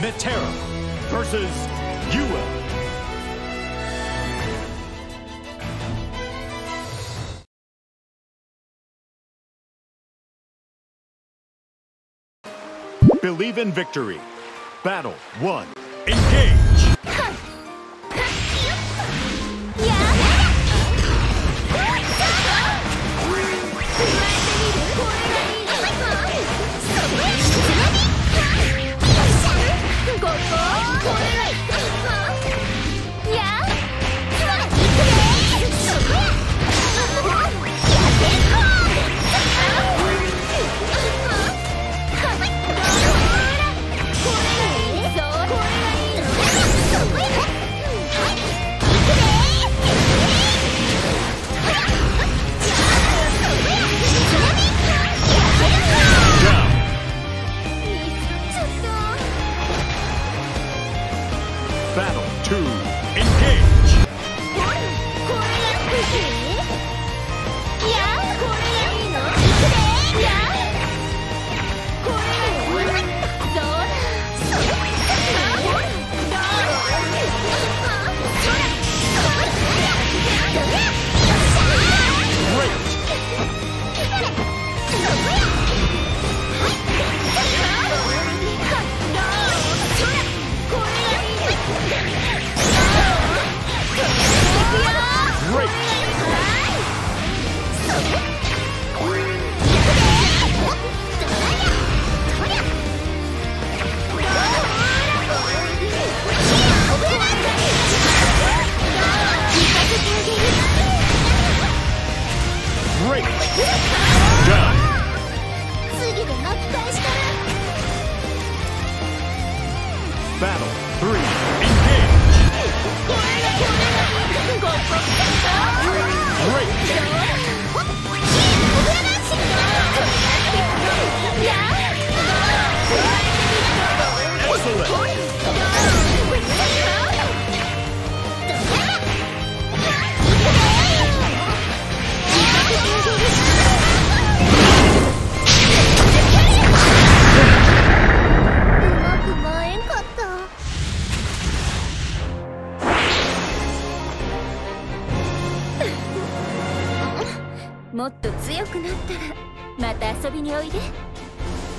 Metera versus Yua. Believe in victory. Battle 1. Great! Great! Down! 次で巻き返したら Battle 3もっと強くなったらまた遊びにおいで。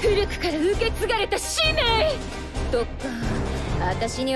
古くから受け継がれた使命。とか私には